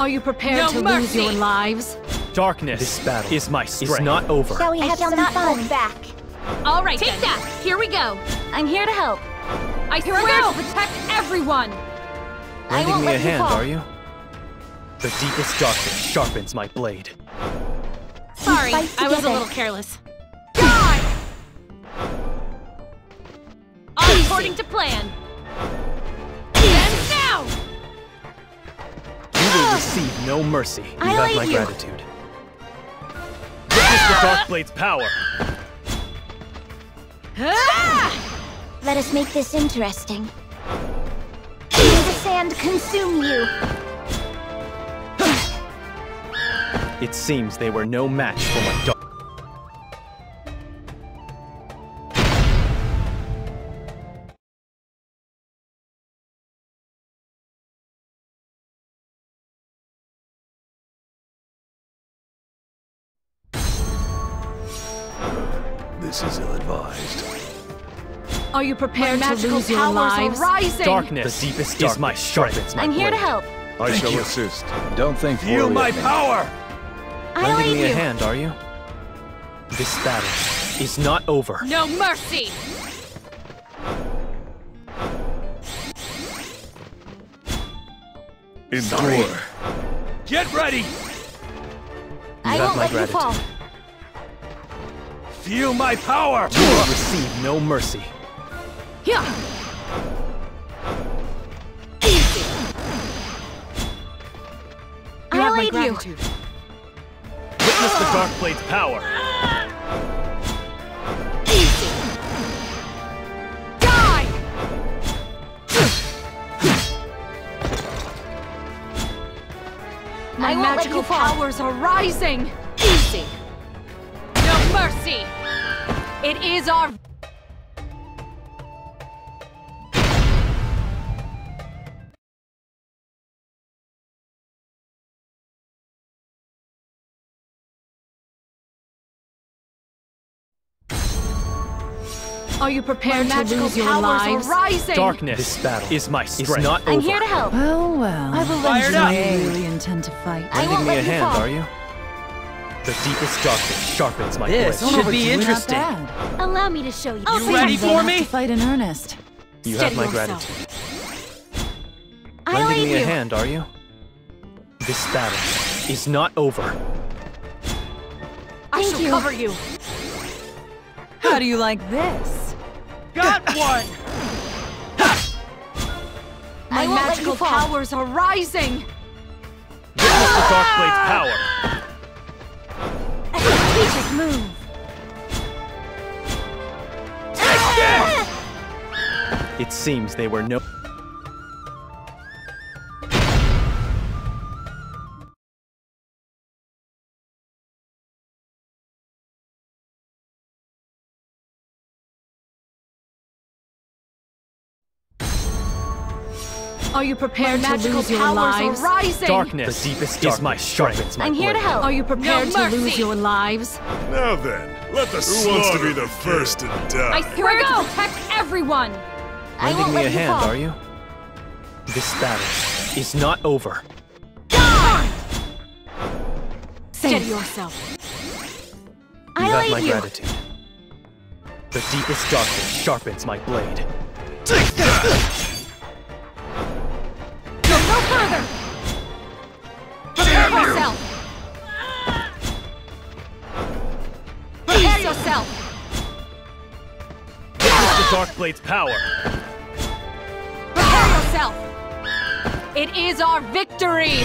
Are you prepared No to lose mercy. your lives? Darkness This battle is my strength. is not over. Shall we have shall some not fun? back. All right, Take then. that! Here we go! I'm here to help. I Here we swear go. to protect everyone. I Lending won't me a you hand, fall. are you? The deepest darkness sharpens my blade. Sorry, I was a little careless. Die! All according to plan. Receive no mercy. You I have my you. gratitude. Witness the Darkblade's power. Ah! Let us make this interesting. May the sand consume you. It seems they were no match for my dark. Are you prepared to magical lose your lives? rising! Darkness The deepest is my darkness strength. my I'm here to help. I shall you. assist. Don't think Feel poorly my of me. power! I Lending lead me a hand, are you? This battle is not over. No mercy! Endure. Get ready! I have won't my let you fall. Feel my power! You will receive no mercy. Yeah. I have my you. Witness the Darkblade's power. Die! My I won't let magical powers are rising! Easy! No mercy! It is our... Are you prepared My to lose your lives? are rising! Darkness This battle is my is strength. not over. I'm here to help. Well, well. I will Fired lend you I really intend to fight. I Lending won't me a let you hand, fall. are you? The deepest darkness sharpens my This blade. should be we're doing not interesting. Allow me to show you. You see ready for We'll have me? to fight in earnest. You Steady have my yourself. gratitude. I Lending me a you. hand, are you? This battle is not over. I Thank shall you. cover you. How do you like this? Got one! My I won't let magical powers are rising! Witness the Darkblade's ah! power. A Strategic move. It seems they were no. Are you prepared My to lose your lives? rising! Darkness The deepest is my darkness strength. sharpens my I'm here to help. Are you prepared No to lose your lives? Now then, let the Who wants to be the first to die? I swear to protect everyone! I Lending won't me let a you hand, fall. are you? This battle is not over. Steady yourself. I you have lead my you. gratitude. The deepest darkness sharpens my blade. Go no further! Prepare yourself! Prepare yourself! This is the Darkblade's power. Prepare yourself! It is our victory!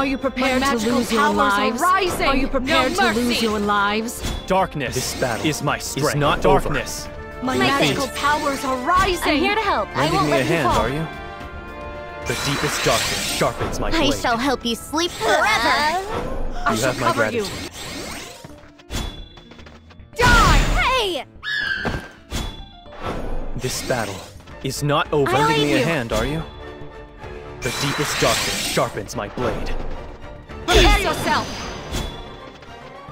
Are you prepared to lose your powers are lives? rising. Are you prepared No to lose your lives? Darkness This battle is my strength. not over. Darkness. My My magical feet. powers are rising! I'm here to help. I Lending won't me a let you hand, fall. are you? The deepest darkness sharpens my blade. I shall help you sleep forever. Uh, I You shall have my cover you. gratitude. Die! Hey! This battle is not over. I'll Lending me aid a hand, are you? The deepest darkness sharpens my blade. Prepare yourself!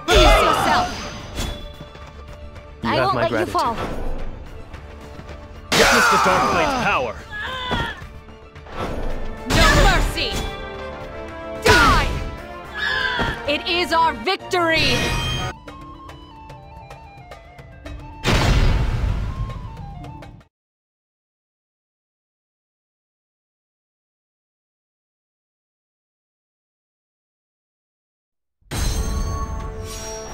Prepare yourself! You I won't let gratitude. you fall. Witness the Dark Blade's power. No mercy! Die! It is our victory!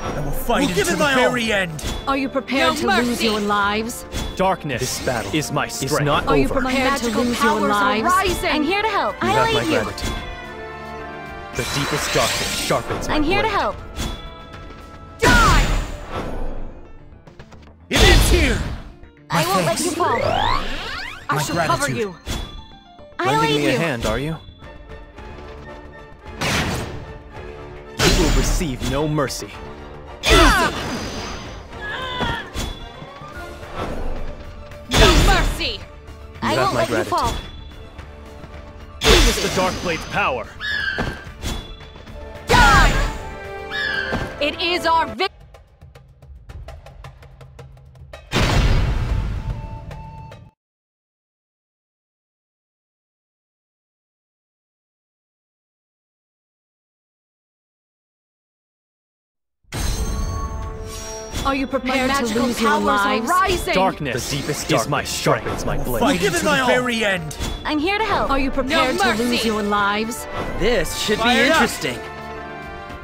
I will fight We'll give until it the my all. very end. Are you prepared No to lose your lives? Darkness This battle is my is strength. not Are you prepared to lose your lives? rising. I'm here to help. You I'll have my aid you. gratitude. The deepest darkness sharpens my I'm here to help. Die! It ends here. I won't let you fall. I My shall cover you. I'll Lending aid me a hand, are you? You will receive no mercy. I have won't my let you gratitude. fall. Witness the Dark Blade's power. Die! It is our victory! Are you prepared to magical lose your lives? rising. Darkness The deepest is darkness my strength. sharpens my blade. fight Give it until my the all. very end. I'm here to help. Are you prepared to lose your lives? This should Fire be it up. interesting. You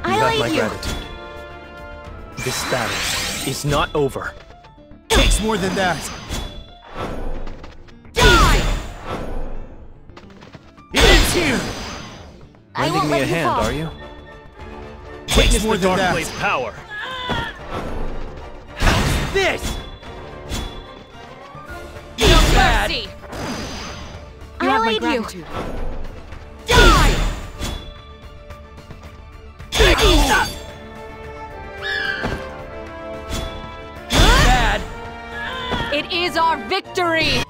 I'll have my you. gratitude. This battle is not over. Takes more than that. Die! It ends here. I Lending won't me let a you hand, fall. are you? Takes Witness more the than Dark that. Blade's power. This! No Bad. mercy! I'll aid you. Die! Bad! It is our victory!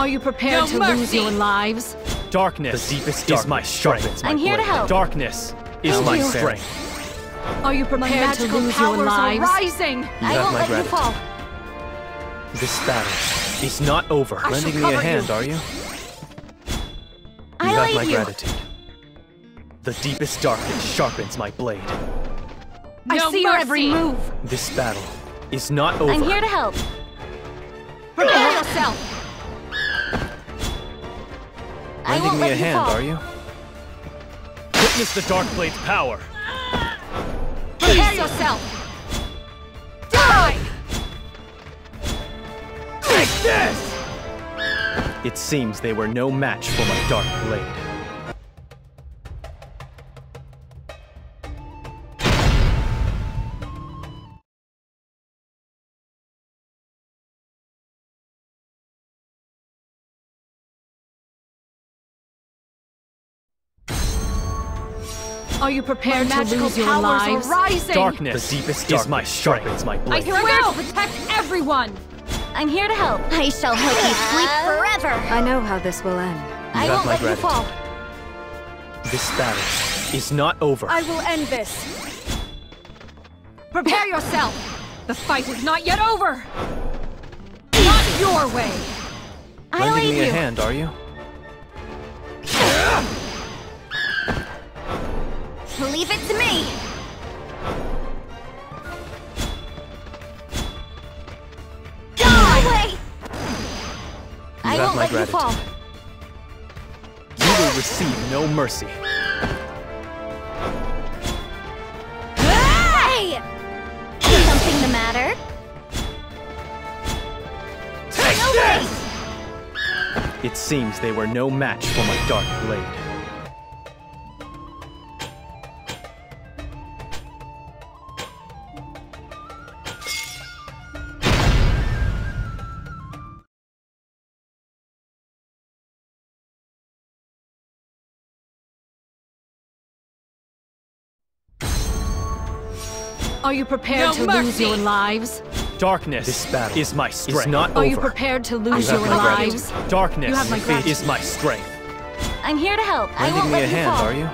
Are you prepared No to lose mercy. your lives? Darkness The deepest darkness is my strength. sharpens my I'm here to blade. help. Darkness is Thank my you. strength. Are you prepared to lose your powers are lives? rising. I have won't my let you gratitude. fall. This battle is not over. I shall Lending me a hand, you. are you? You I'll have my you. gratitude. The deepest darkness sharpens my blade. I No see your every move. This battle is not over. I'm here to help. Prepare ah! yourself. I Lending me a hand, fall. are you? Witness the Dark Blade's power. Prepare yourself. Die! Take this! It seems they were no match for my dark Are you prepared to magical lose your powers lives? are rising. The Darkness deepest is my strength. sharpens my I blade. here we go. Protect everyone. I'm here to help. I shall help you sleep uh, forever. I know how this will end. I won't my let you fall. This battle is not over. I will end this. Prepare yourself. The fight is not yet over. Not your way. I'll Lending aid me a you. hand, are you? Leave it to me. Die! Away. I won't my let you fall. You will receive no mercy. Hey! Is Something the matter? Take No this! way! It seems they were no match for my dark blade. Are you prepared No to lose your lives? Darkness This battle is my strength. is not Are you prepared to lose have your lives? gratitude. Darkness You have my gratitude. is my strength. I'm here to help. I Lending won't me let a you hand, fall. are you?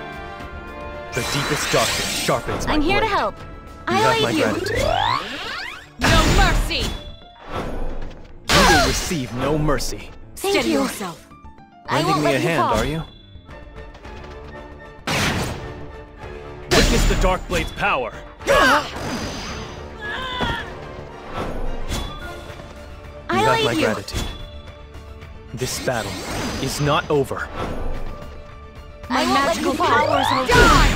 The deepest darkness sharpens my I'm here to help. I'll have my you. gratitude. No mercy! You will receive no mercy. Thank Steady you. yourself. I Lending won't me let a you hand, fall. are you? Witness the Dark Blade's power. You I'll have my you. gratitude. This battle is not over. My magical powers are I'll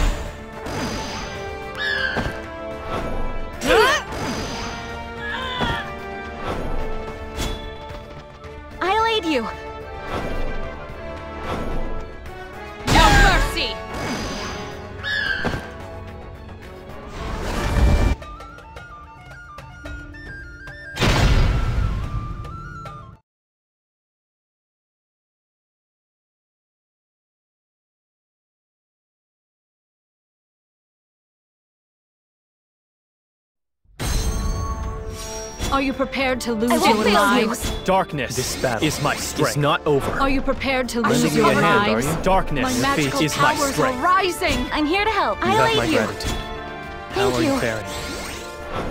Are you prepared to lose your fail you. lives? Darkness This battle is my strength. is not over. Are you prepared to lose Lending your a hand, are lives? you? Darkness My magical is my powers are strength. rising. I'm here to help. You I'll have my you. gratitude. How Thank are you you. faring?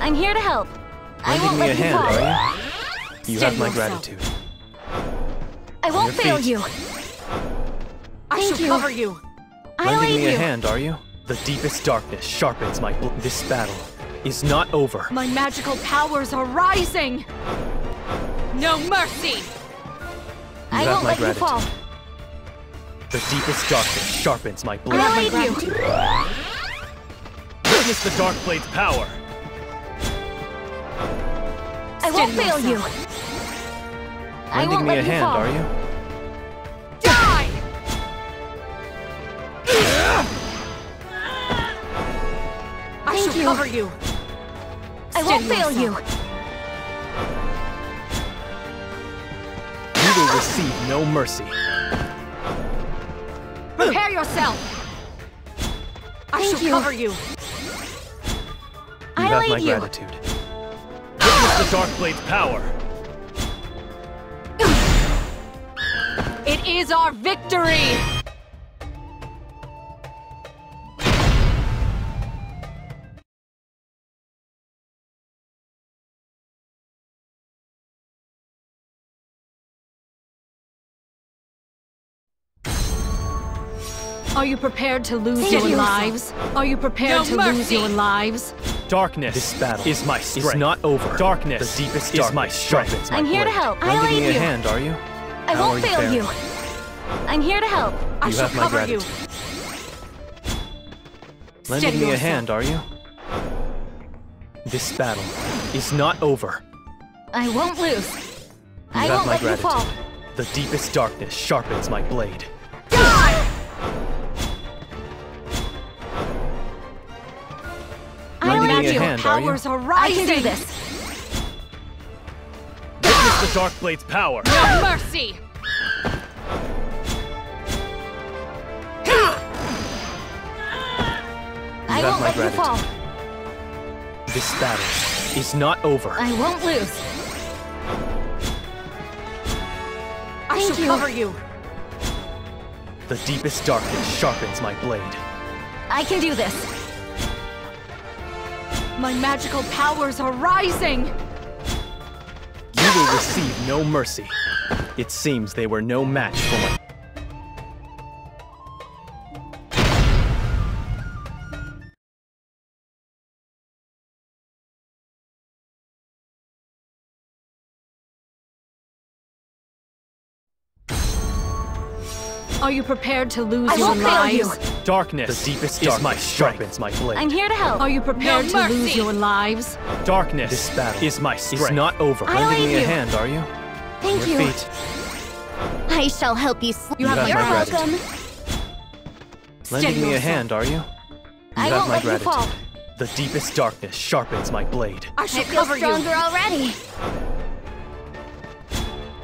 I'm here to help. I won't me a let you hand, fall. are you? You have my yourself. gratitude. I won't fail feet. you. I Thank shall you. cover you. I'll Lending aid me you. a hand, are you? The deepest darkness sharpens my bl- This battle is not over. My magical powers are rising. No mercy! I won't my let you fall. The deepest darkness sharpens my blade. I'll aid you. Witness the Dark Blade's power. I won't fail you. I Lending won't me let a hand, fall. are you? Die! I Thank shall you. cover you. I won't fail you. yourself. You will receive no mercy. Prepare yourself. I Thank shall you. cover you. You I'll have my aid you. gratitude. Witness the Dark Blade's power. It is our victory. Are you prepared to lose Thank your you. lives? Are you prepared No to lose your lives? Darkness This battle is my strength. is not over. Darkness The deepest is my darkness strength. sharpens my I'm here to help. I'll Lending me aid a you. hand, are you? I How won't are you fail you. faring? I'm here to help. I shall have my cover you. gratitude. Steady Lending me a hand, are you? This battle is not over. I won't lose. You I have won't my let you gratitude. fall. The deepest darkness sharpens my blade. I'll Lending me aid a you. hand, are you? Powers are I can do this. Witness the Dark Blade's power. No mercy! I have won't my let you fall. This battle is not over. I won't lose. I Thank shall you. cover you. The deepest darkness sharpens my blade. I can do this. My magical powers are rising. You will receive no mercy. It seems they were no match for my. Are you prepared to lose I your won't fail you. lives? Darkness The deepest is darkness my strength. sharpens my blade. I'm here to help. Are you prepared No to lose your lives? Darkness This battle is my strength. is not over. I'll Lending aid me a you. hand, are you? Thank Your you. feet. I shall help you. Sl- You have have You're my gratitude. welcome. Lending Steady me a hand, are you? You I have won't my let you gratitude. fall. The deepest darkness sharpens my blade. I I shall feel cover stronger you. already.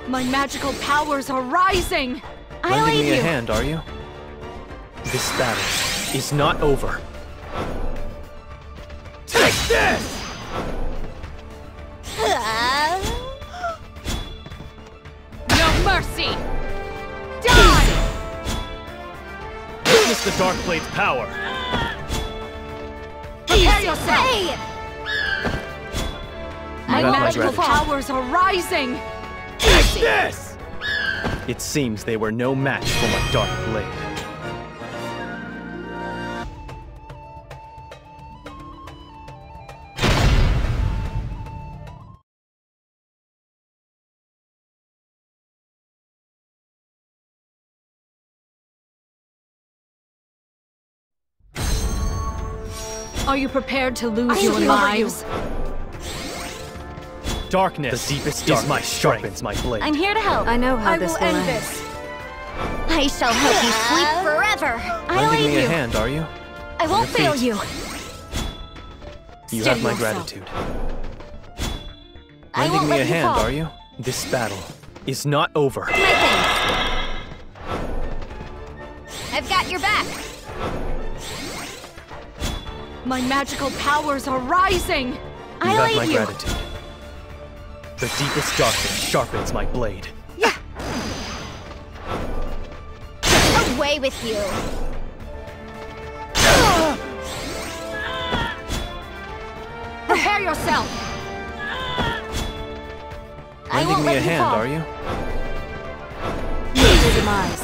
My magical powers are rising. I'll Lending aid me a hand, are you? This battle is not over. Take this! No mercy! Die! Witness the Dark Blade's power. Prepare yourself! Hey! My magical gratitude. powers are rising! Take this! It seems they were no match for my Dark Blade. Are you prepared to lose I your will over lives? Darkness The deepest is darkness my strength. sharpens my blade. I'm here to help. I know how I this will will end end. this. I shall help you sleep forever. I'll Lending aid you. a hand, are you? I won't fail you. You Steady have my yourself. gratitude. I Lending won't me let a you hand, fall. are you? This battle is not over. My things. I've got your back. My magical powers are rising! You I'll have my aid you. gratitude. The deepest darkness sharpens my blade. Yeah. Away with you. Prepare yourself! I Lending me a hand, fall. are you? Meet your demise.